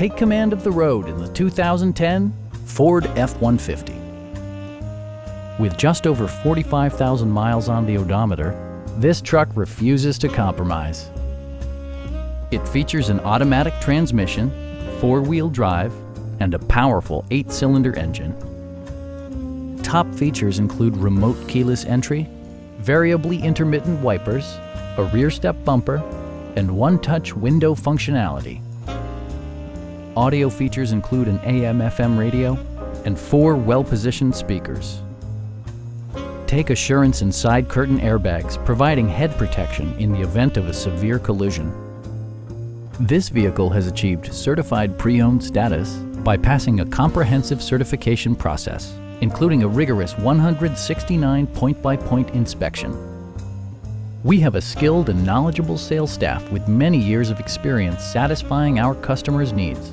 Take command of the road in the 2010 Ford F-150. With just over 45,000 miles on the odometer, this truck refuses to compromise. It features an automatic transmission, four-wheel drive, and a powerful eight-cylinder engine. Top features include remote keyless entry, variably intermittent wipers, a rear step bumper, and one-touch window functionality. Audio features include an AM-FM radio and four well-positioned speakers. Take assurance in side curtain airbags, providing head protection in the event of a severe collision. This vehicle has achieved certified pre-owned status by passing a comprehensive certification process, including a rigorous 169 point-by-point inspection. We have a skilled and knowledgeable sales staff with many years of experience satisfying our customers' needs.